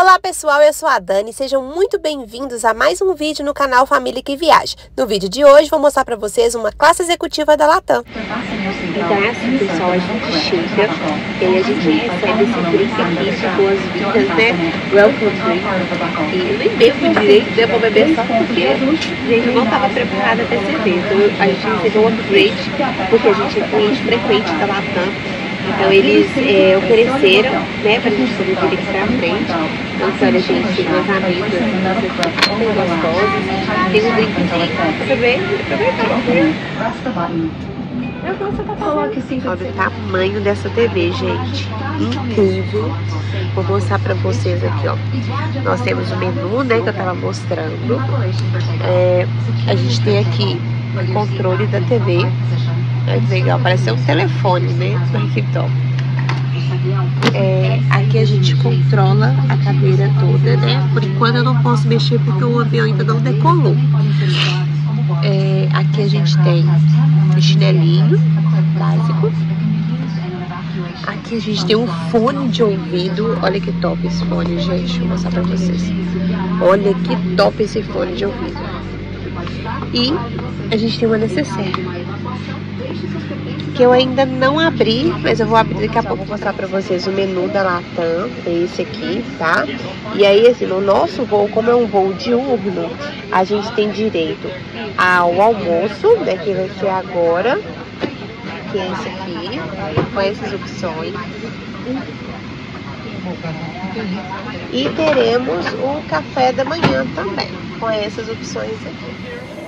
Olá pessoal, eu sou a Dani, sejam muito bem-vindos a mais um vídeo no canal Família que Viaja. No vídeo de hoje vou mostrar para vocês uma classe executiva da Latam. Assim pessoal, a gente chega e a gente recebe esse drink aqui de boas-vindas, né? Welcome drink. E eu nem bebo direito, deu pra beber só porque a gente não estava preparada para esse evento. A gente recebeu um upgrade porque a gente é cliente frequente da Latam. Então eles é, ofereceram, né, pra gente poder vir aqui pra frente. Então, olha, gente, meus amigos, assim, super gostosos. Tem um drinkzinho pra beber, aproveitar. Olha o tamanho dessa TV, gente. Incrível. Vou mostrar pra vocês aqui, ó. Nós temos o menu, né, que eu tava mostrando. É, a gente tem aqui o controle da TV. Olha que legal, parece um telefone, né? Que top. É, aqui a gente controla a cadeira toda, né? Por enquanto eu não posso mexer porque o avião ainda não decolou. É, aqui a gente tem chinelinho básico. Aqui a gente tem um fone de ouvido. Olha que top esse fone, gente. Vou mostrar pra vocês. Olha que top esse fone de ouvido. E a gente tem uma necessaire que eu ainda não abri, mas eu vou abrir daqui a pouco. Vou mostrar pra vocês o menu da Latam, esse aqui, tá? E aí, assim, no nosso voo, como é um voo diurno, a gente tem direito ao almoço, né, que vai ser agora, que é esse aqui, com essas opções. E teremos o café da manhã também, com essas opções aqui.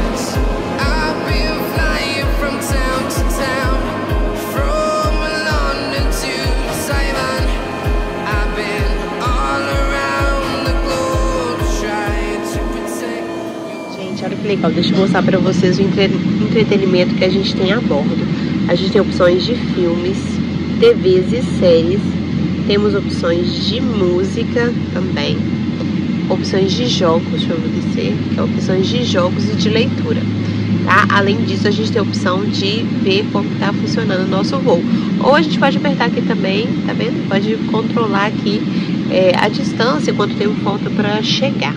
legal. Deixa eu mostrar para vocês o entretenimento que a gente tem a bordo. A gente tem opções de filmes, TVs e séries. Temos opções de música também. Opções de jogos, deixa eu descer, que é opções de jogos e de leitura. Tá? Além disso, a gente tem a opção de ver como está funcionando o nosso voo. Ou a gente pode apertar aqui também, tá vendo? Pode controlar aqui é, a distância, quanto tempo falta para chegar.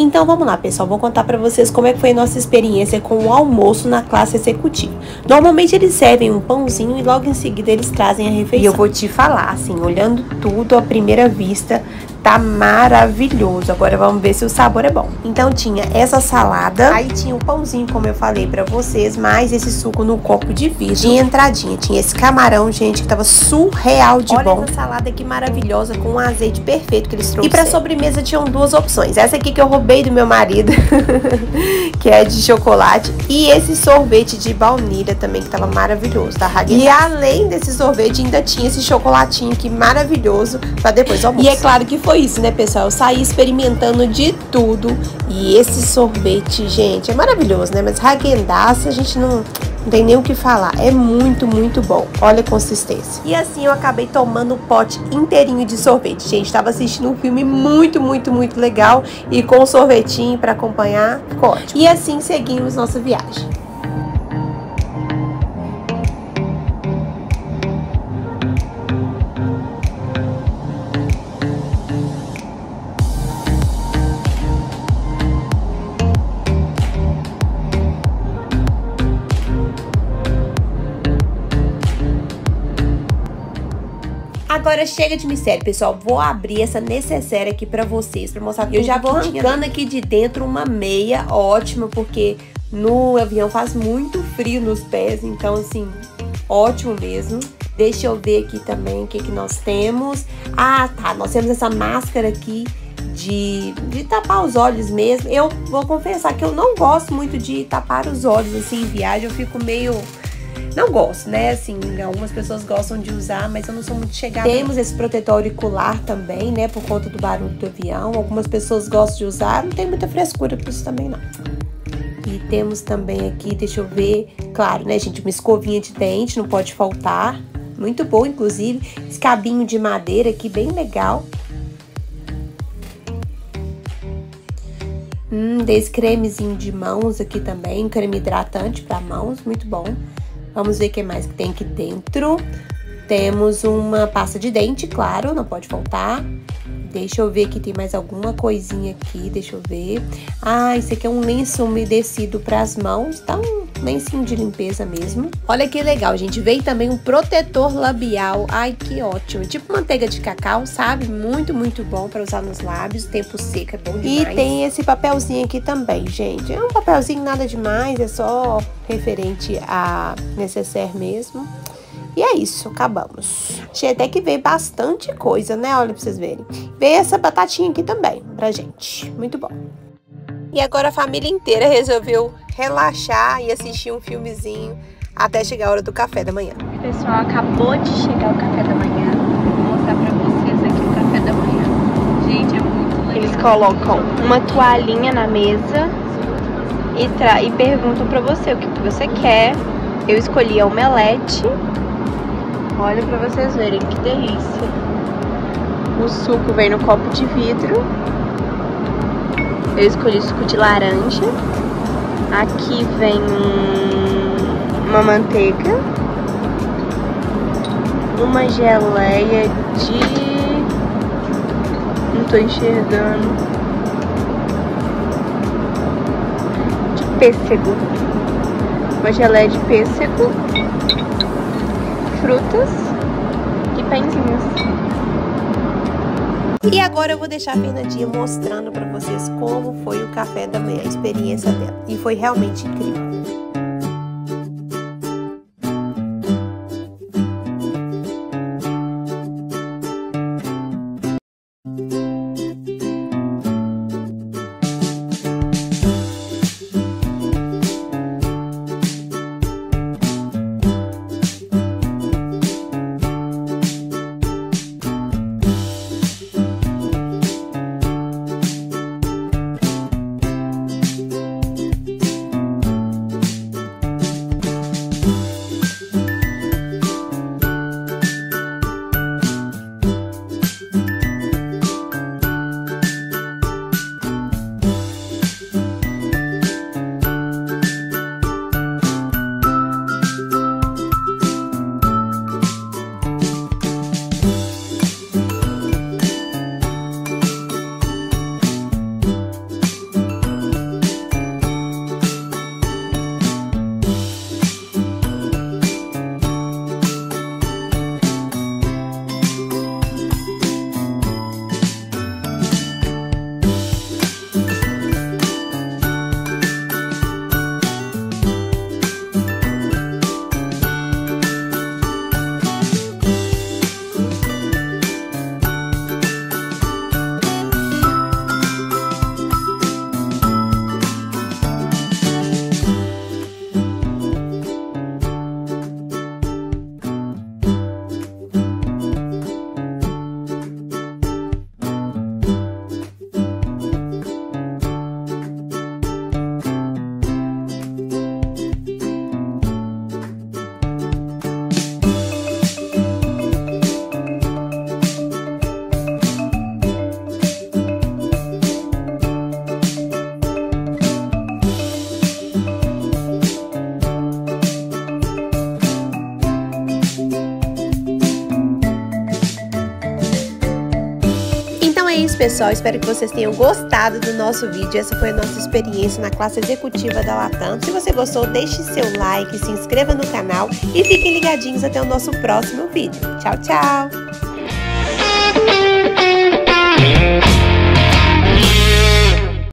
Então vamos lá, pessoal, vou contar para vocês como é que foi a nossa experiência com o almoço na classe executiva. Normalmente eles servem um pãozinho e logo em seguida eles trazem a refeição. E eu vou te falar, assim, olhando tudo à primeira vista, tá maravilhoso. Agora vamos ver se o sabor é bom. Então tinha essa salada, aí tinha o pãozinho, como eu falei para vocês, mais esse suco no copo de vidro. Tinha entradinha, tinha esse camarão, gente, que tava surreal de Olha bom. Olha essa salada aqui maravilhosa com um azeite perfeito que eles trouxeram. E para sobremesa tinham duas opções. Essa aqui que eu roubei do meu marido, que é de chocolate, e esse sorvete de baunilha também que tava maravilhoso, tá? E além desse sorvete ainda tinha esse chocolatinho aqui maravilhoso para depois almoço. E é claro que foi isso, né, pessoal? Eu saí experimentando de tudo. E esse sorvete, gente, é maravilhoso, né? Mas Häagen-Dazs a gente não, não tem nem o que falar. É muito, muito bom. Olha a consistência. E assim eu acabei tomando o pote inteirinho de sorvete. Gente, estava assistindo um filme muito, muito, muito legal. E com sorvetinho para acompanhar, ficou. E assim seguimos nossa viagem. Agora chega de mistério, pessoal. Vou abrir essa necessária aqui pra vocês, pra mostrar que eu já vou arrancando aqui de dentro uma meia ótima, porque No avião faz muito frio nos pés, então assim, ótimo mesmo. Deixa eu ver aqui também o que, que nós temos. Ah, tá, nós temos essa máscara aqui de, de tapar os olhos mesmo. Eu vou confessar que eu não gosto muito de tapar os olhos assim em viagem, eu fico meio não gosto, né? Assim, algumas pessoas gostam de usar, mas eu não sou muito chegada. Temos esse protetor auricular também, né? Por conta do barulho do avião. Algumas pessoas gostam de usar, não tem muita frescura por isso também, não. E temos também aqui, deixa eu ver, claro, né, gente, uma escovinha de dente, não pode faltar. Muito bom, inclusive. Esse cabinho de madeira aqui, bem legal. Hum, desse cremezinho de mãos aqui também, um creme hidratante para mãos, muito bom. Vamos ver o que mais tem aqui dentro. Temos uma pasta de dente, claro, não pode faltar. Deixa eu ver que tem mais alguma coisinha aqui, deixa eu ver. Ah, esse aqui é um lenço umedecido para as mãos, tá um lencinho de limpeza mesmo. Olha que legal, gente, veio também um protetor labial. Ai, que ótimo. Tipo manteiga de cacau, sabe? Muito, muito bom para usar nos lábios. Tempo seco é bom demais. E tem esse papelzinho aqui também, gente. É um papelzinho nada demais, é só referente a necessaire mesmo. E é isso, acabamos. Achei até que veio bastante coisa, né? Olha pra vocês verem. Veio essa batatinha aqui também pra gente. Muito bom. E agora a família inteira resolveu relaxar e assistir um filmezinho até chegar a hora do café da manhã. Pessoal, acabou de chegar o café da manhã. Vou mostrar pra vocês aqui o café da manhã. Gente, é muito legal. Eles colocam uma toalhinha na mesa e, e perguntam pra você o que, que você quer. Eu escolhi a omelete Olha pra vocês verem que delícia. O suco vem no copo de vidro. Eu escolhi suco de laranja. Aqui vem uma manteiga. Uma geleia de... Não tô enxergando. De pêssego. Uma geleia de pêssego frutas e pãezinhos. E agora eu vou deixar a Fernandinha mostrando para vocês como foi o café da manhã, a experiência dela. E foi realmente incrível. Pessoal, espero que vocês tenham gostado do nosso vídeo. Essa foi a nossa experiência na classe executiva da Latam. Se você gostou, deixe seu like, se inscreva no canal e fiquem ligadinhos até o nosso próximo vídeo. Tchau, tchau!